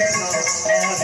é.